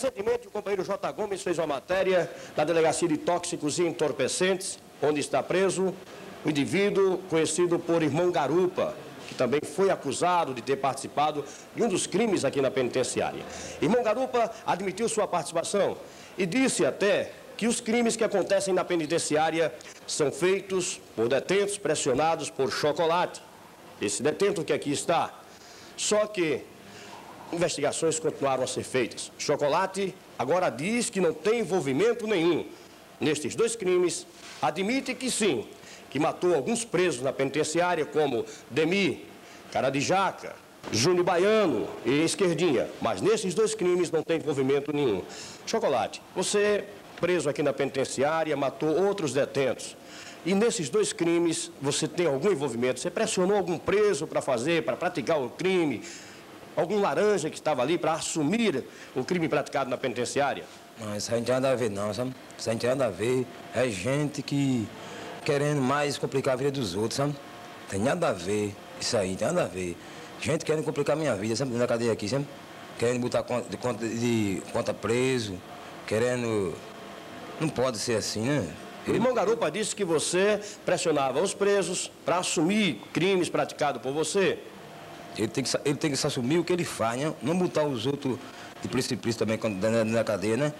Recentemente, o companheiro J. Gomes fez uma matéria na Delegacia de Tóxicos e Entorpecentes, onde está preso o indivíduo conhecido por Irmão Garupa, que também foi acusado de ter participado de um dos crimes aqui na penitenciária. Irmão Garupa admitiu sua participação e disse até que os crimes que acontecem na penitenciária são feitos por detentos pressionados por chocolate. Esse detento que aqui está. Só que investigações continuaram a ser feitas. Chocolate agora diz que não tem envolvimento nenhum nestes dois crimes, admite que sim, que matou alguns presos na penitenciária, como Demi, Cara de Jaca, Júnior Baiano e Esquerdinha. Mas nesses dois crimes não tem envolvimento nenhum. Chocolate, você preso aqui na penitenciária, matou outros detentos. E nesses dois crimes, você tem algum envolvimento? Você pressionou algum preso para fazer, para praticar o crime? Algum laranja que estava ali para assumir o crime praticado na penitenciária? Não, isso aí não tem nada a ver, não, sabe? Isso aí não tem nada a ver. É gente que querendo mais complicar a vida dos outros, sabe? Tem nada a ver isso aí, tem nada a ver. Gente querendo complicar a minha vida, sempre na cadeia aqui, sempre querendo botar conta, de, conta, de conta preso, querendo não pode ser assim, né? O irmão Garupa disse que você pressionava os presos para assumir crimes praticados por você. Ele tem, que, ele tem que se assumir o que ele faz, né? Não botar os outros de principais também na, na cadeia, né?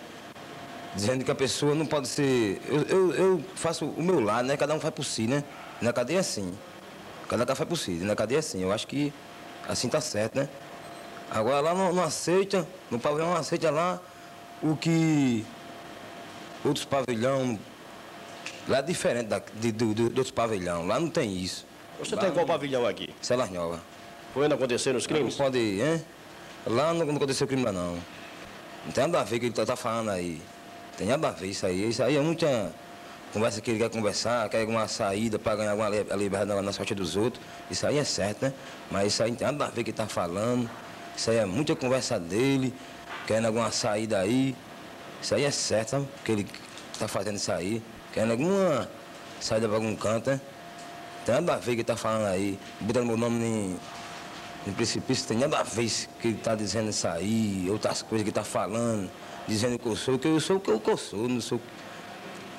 Dizendo que a pessoa não pode ser. Eu, eu, eu, faço o meu lado, né? Cada um faz por si, né? Na cadeia é assim. Cada um faz por si. Na cadeia é assim. Eu acho que assim tá certo, né? Agora lá não, não aceita, no pavilhão não aceita lá o que outros pavilhão. Lá é diferente da, de, do, do, outros pavilhão. Lá não tem isso. Você lá tem qual pavilhão aqui? Celas Nova. Foi onde aconteceram os crimes? Não pode, hein? Lá não, não aconteceu crime lá não. Não tem nada a ver com o que ele tá, tá falando aí. Tem nada a ver isso aí. Isso aí é muita conversa que ele quer conversar, quer alguma saída para ganhar alguma liberdade na, sorte dos outros. Isso aí é certo, né? Mas isso aí não tem nada a ver com o que ele tá falando. Isso aí é muita conversa dele, querendo alguma saída aí. Isso aí é certo, sabe? Que ele está fazendo isso aí, querendo alguma saída para algum canto, né? Tem nada a ver que ele está falando aí, botando meu nome em, em precipício, tem nada a ver que ele está dizendo isso aí, outras coisas que ele está falando, dizendo que eu sou, que eu sou o que eu sou, não sou.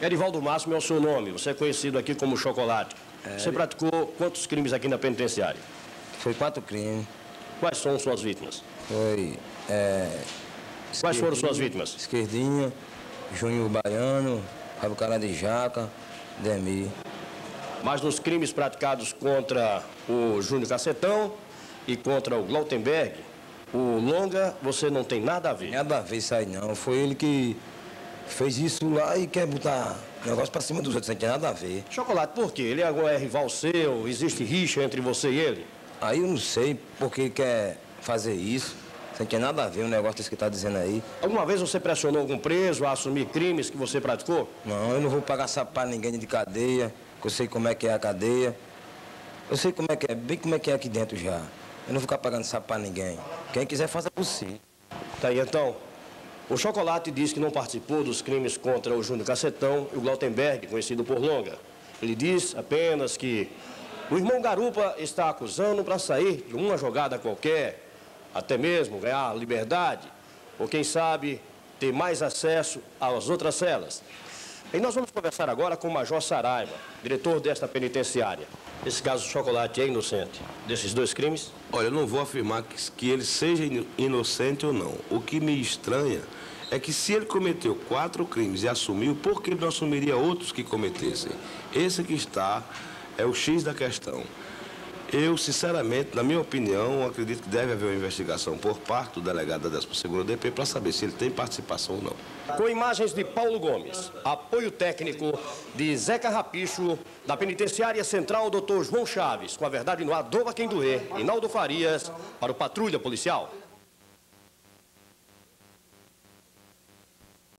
Erivaldo Máximo é o seu nome, você é conhecido aqui como Chocolate. É, você praticou quantos crimes aqui na penitenciária? Foi quatro crimes. Quais são suas vítimas? Foi. É, Quais foram suas vítimas? Esquerdinha, Júnior Baiano, Fábio Cara de Jaca, Demi. Mas nos crimes praticados contra o Júnior Cacetão e contra o Glautenberg, o Longa, você não tem nada a ver? Nada a ver isso aí não. Foi ele que fez isso lá e quer botar negócio para cima dos outros, não tem nada a ver. Chocolate, por quê? Ele agora é rival seu? Existe rixa entre você e ele? Aí eu não sei porque ele quer fazer isso. Não tem nada a ver o negócio desse que está dizendo aí. Alguma vez você pressionou algum preso a assumir crimes que você praticou? Não, eu não vou pagar sapo para ninguém de cadeia, que eu sei como é que é a cadeia. Eu sei como é que é, bem como é que é aqui dentro já. Eu não vou ficar pagando sapo para ninguém. Quem quiser, faça por si. Tá aí, então. O Chocolate diz que não participou dos crimes contra o Júnior Cacetão e o Glautenberg, conhecido por Longa. Ele diz apenas que o irmão Garupa está acusando para sair de uma jogada qualquer, até mesmo ganhar liberdade, ou quem sabe ter mais acesso às outras celas. E nós vamos conversar agora com o Major Saraiva, diretor desta penitenciária. Esse caso do chocolate é inocente desses dois crimes? Olha, eu não vou afirmar que, que ele seja inocente ou não. O que me estranha é que se ele cometeu quatro crimes e assumiu, por que ele não assumiria outros que cometessem? Esse que está é o X da questão. Eu, sinceramente, na minha opinião, acredito que deve haver uma investigação por parte do delegado da 12ª DP para saber se ele tem participação ou não. Com imagens de Paulo Gomes, apoio técnico de Zeca Rapicho, da Penitenciária Central, Dr. João Chaves, com a verdade no ar, doa quem doer, Inaldo Farias, para o Patrulha Policial.